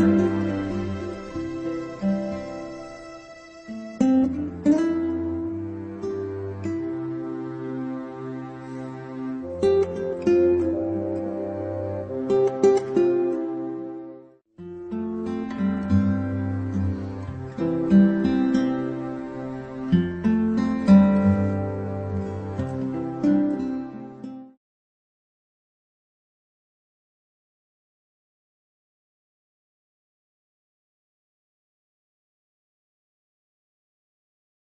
嗯。